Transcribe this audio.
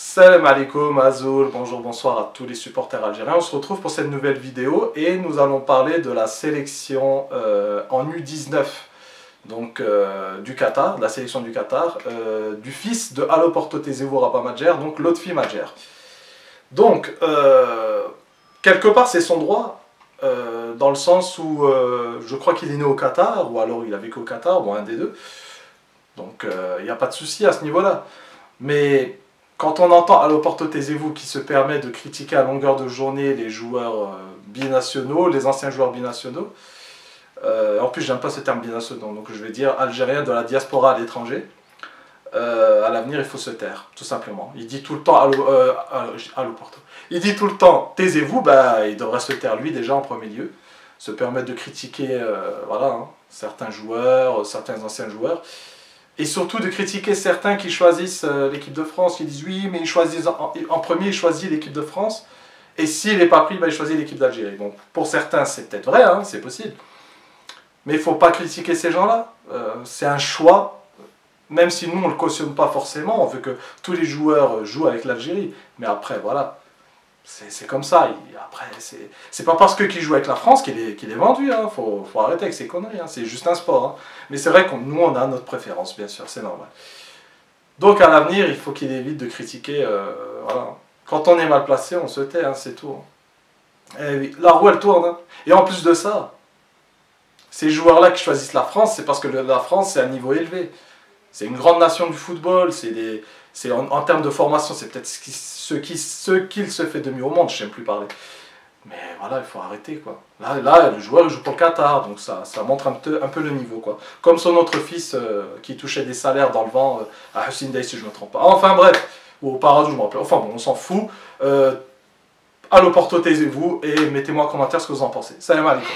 Salam alaikum, Azul, bonjour, bonsoir à tous les supporters algériens. On se retrouve pour cette nouvelle vidéo et nous allons parler de la sélection euh, en U19 donc, euh, du Qatar, la sélection du Qatar, euh, du fils de Alo Porto Tezevo donc Lotfi Majer. Donc, quelque part, c'est son droit, dans le sens où je crois qu'il est né au Qatar, ou alors il a vécu au Qatar, ou un des deux. Donc, il n'y a pas de souci à ce niveau-là. Mais quand on entend Allo Porto Taisez-vous qui se permet de critiquer à longueur de journée les joueurs euh, binationaux, les anciens joueurs binationaux, euh, en plus j'aime pas ce terme binationaux, donc je vais dire algérien de la diaspora à l'étranger, euh, à l'avenir il faut se taire, tout simplement. Il dit tout le temps Allo, Porto. Il dit tout le temps taisez-vous, bah, il devrait se taire lui déjà en premier lieu, se permettre de critiquer voilà, hein, certains joueurs, certains anciens joueurs et surtout de critiquer certains qui choisissent euh, l'équipe de France, qui disent oui, mais ils choisissent en, premier, ils choisissent l'équipe de France, et s'il n'est pas pris, bah, il choisit l'équipe d'Algérie. Bon, pour certains, c'est peut-être vrai, hein, c'est possible. Mais il ne faut pas critiquer ces gens-là. Euh, c'est un choix, même si nous, on ne le cautionne pas forcément, on veut que tous les joueurs jouent avec l'Algérie. Mais après, voilà, c'est comme ça. après, c'est pas parce qu'il joue avec la France qu'il est, est vendu. Hein. faut, faut, arrêter avec ces conneries. Hein. C'est juste un sport. Hein. Mais c'est vrai que nous, on a notre préférence, bien sûr. C'est normal. Donc, à l'avenir, il faut qu'il évite de critiquer. Euh, voilà. Quand on est mal placé, on se tait. c'est tout. Et la roue, elle tourne. Et en plus de ça, ces joueurs-là qui choisissent la France, c'est parce que la France, c'est un niveau élevé. C'est une grande nation du football. C'est des c'est en, termes de formation, c'est peut-être ce qu'il se fait de mieux au monde, je n'aime plus parler. Mais voilà, il faut arrêter quoi. Là, le joueur joue pour le Qatar, donc ça, montre un peu, le niveau quoi. Comme son autre fils euh, qui touchait des salaires dans le vent euh, à Hussein Day si je ne me trompe pas. Enfin bref, ou au Paradou, je me rappelle. Enfin bon, on s'en fout. Euh, allô Porto, taisez-vous et mettez-moi en commentaire ce que vous en pensez. Salam alaikum.